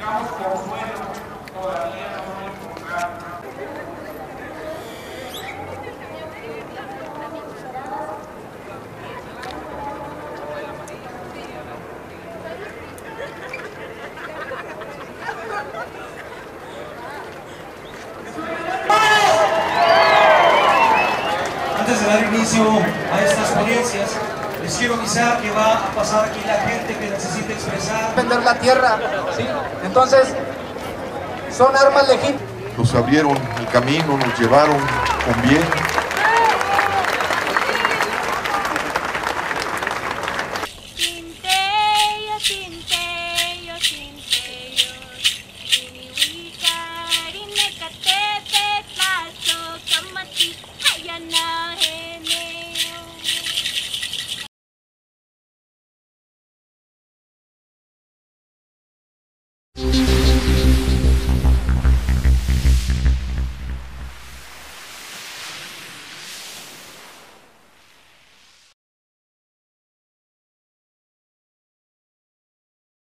buscamos consuelo, todavía no lo encontramos. Antes de dar inicio a estas ponencias, les quiero avisar que va a pasar aquí la gente que necesita expresar. defender la tierra. ¿sí? Entonces, son armas legítimas. nos abrieron el camino, nos llevaron con bien.